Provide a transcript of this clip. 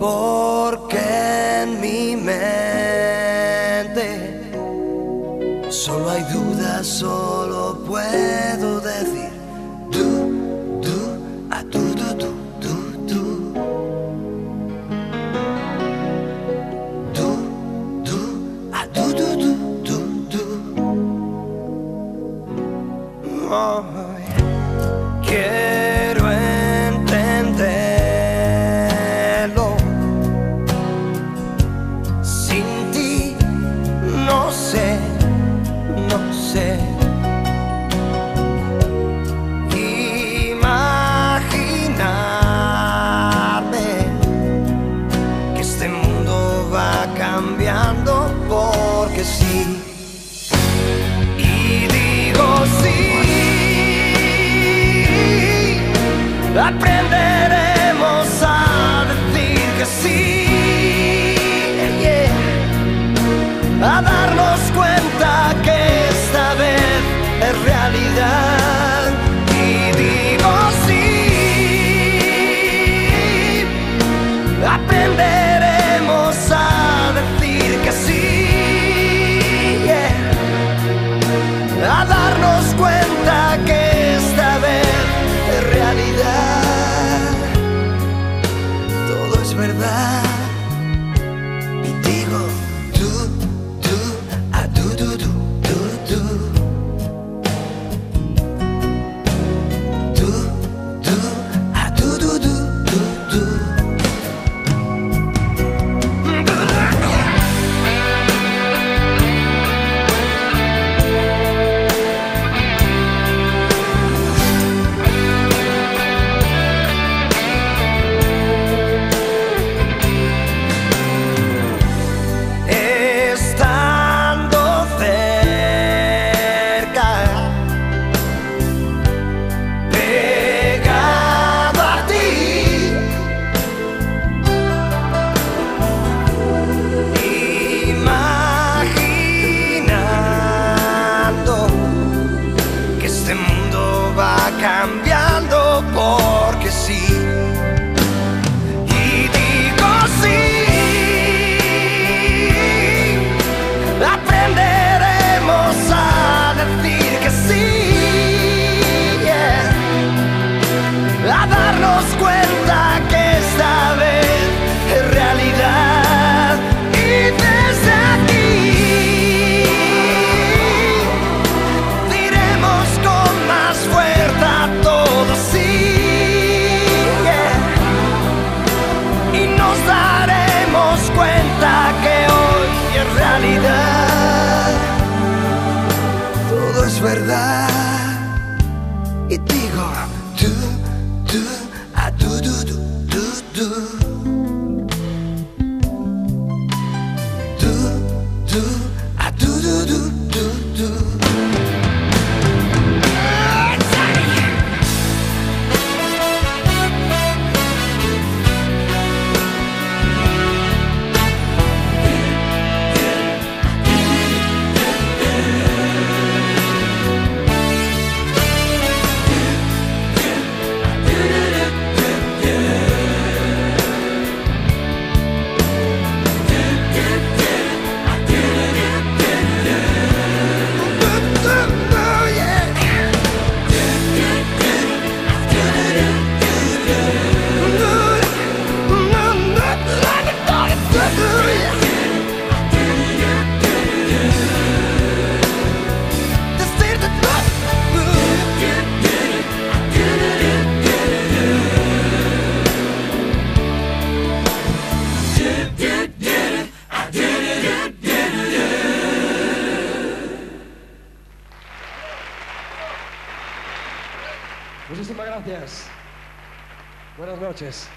porque en mi mente solo hay dudas, solo puedo. aprenderemos a decir que sí, a darnos cuenta. Muchísimas gracias. Buenas noches.